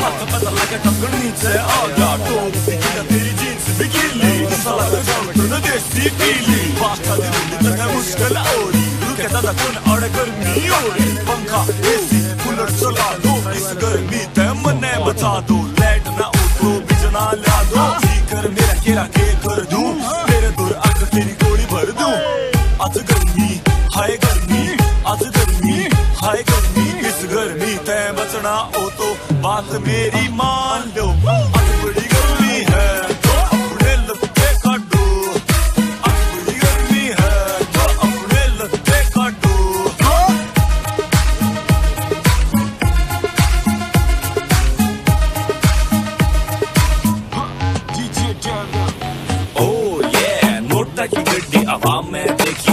मत पता लगे टपकन नीचे आ गया। टोप दिखेगा तेरी जीन्स भी गीली साला का जंतर देसी पीली। बाका दी रुंदी तक मुश्किल औरी। रुके दादा कौन अड़ गर्मी औरी। पंखा एसी कूलर चला दो। इस गर्मी ते मने बचा दो। लाइट ना उठो बिजना ला दो। जी कर मेरा केरा के कर दूँ। तेरे दूर आकर तेरी गोली भर दूँ। आज गर्मी, हाय गर्मी, आज गर्मी, हाय गर्मी। ते ओ तो बात मेरी मान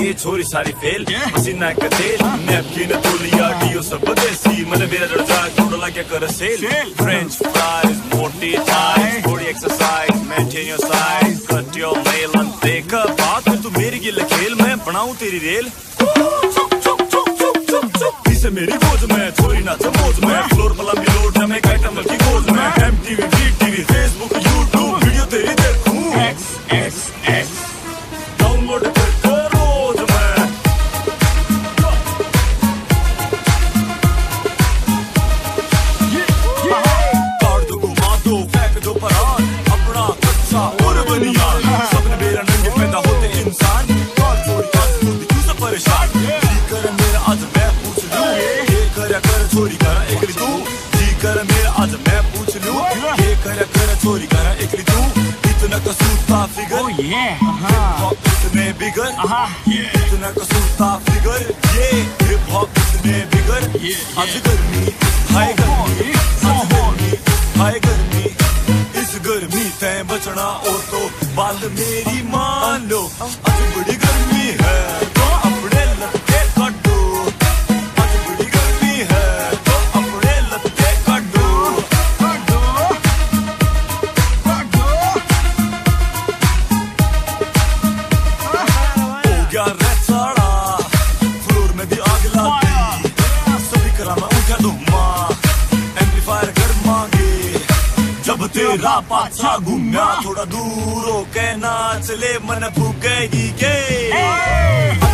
देखिए छोरी सारी फेल। पसीना का तेल। नैपकिन तोलिया डियो सब देसी। मन मेरा दर्जा थोड़ा लगे कर सेल। फ्रेंच फ्राइज मोटी थाइज थोड़ी exercise maintain your size cut your meal and take a bath में तू मेरी गिल खेल मैं बनाऊँ तेरी रेल। इसे मेरी गोद में छोरी ना मौज में। फ्लोर पला भी कर करा एकली तू जी कर मेरा आज मैं पूछ लूँ। ये कर कर चोरी करा एकली तू। इतना कसूता फिगर। हॉप इतने बिगर। इतना कसूता फिगर। ये हिप हॉप इतने बिगर आज गर्मी हाय तेरा पाछा घूमना थोड़ा दूर हो के नाच ले मन फूकेगी के।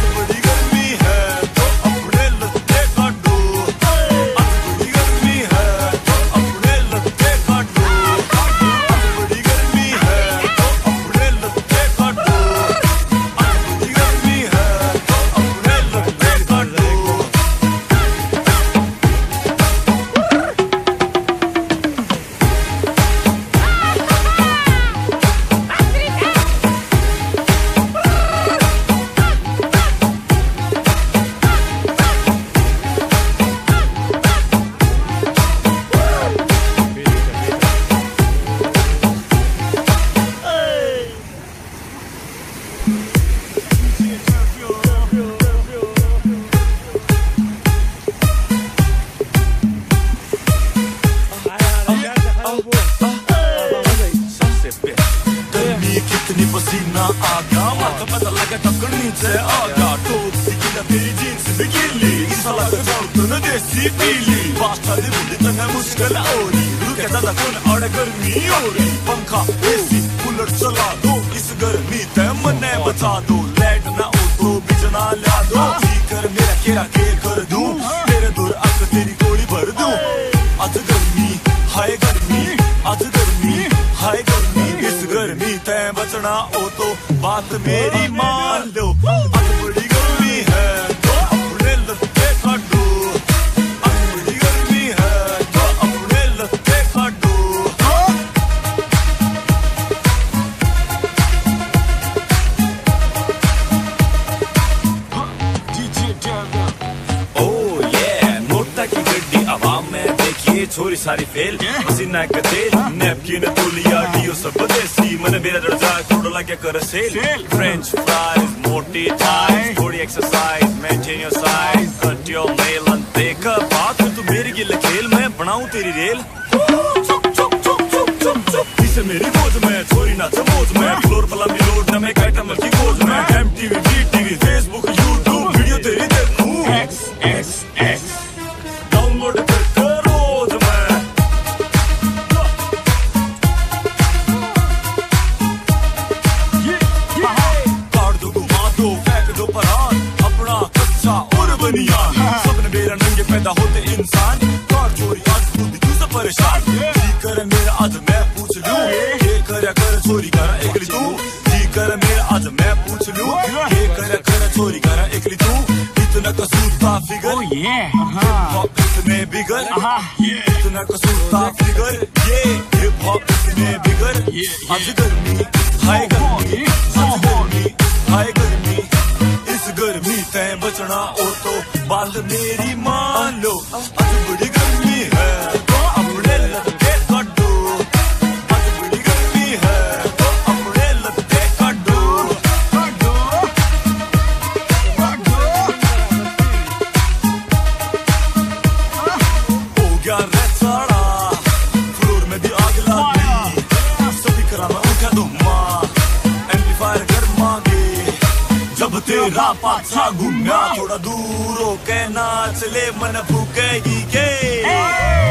पसीना आ गया। माथा पता लगा टपकन नीचे आ गया। टोप दिखेगा तेरी जीन्स भी गीली साला का जंतर देसी पीली। पास्ता दे बुद्धि तो है मुश्किल औरी रुके दादा कौन अड़ गर्मी औरी पंखा, एसी, कूलर चला दो। इस गर्मी ते मने बचा दो। बात मेरी मान लो। छोरी सारी फेल पसीना का तेल नैपकिन तोलिया डियो सब देसी मन मेरा दर्जा थोड़ा लगे कर सेल। फ्रेंच फ्राइज मोटी थाइज थोड़ी exercise maintain your size cut your meal and take a bath तू मेरी गिल खेल मैं बनाऊँ तेरी रेल। चुप चुप चुप चुप चुप चुप। इसे मेरी गोद में छोरी नाच मौज में। पैदा होते इंसान। कार चोरी आज खुद क्यों से परेशान। करे मेरा आज मैं पूछ लूँ। ये कर कर चोरी कर एकली तू। की कर मेरा आज मैं पूछ लूँ। ये कर कर चोरी कर एकली तू। इतना कसूर था फिगर। Oh, yeah. इसने uh-huh. बिगर uh-huh. इतना कसूर था फिगर। ये हिप हॉप इसने बिगर आज गर्मी हाय oh, गर्मी। आज गर्मी हाय गर्मी। इस गर्मी तय बचना तो बात मेरी मान लो। तेरा पाछा घूमना। थोड़ा दूर हो के नाच ले मन फूकेगी के।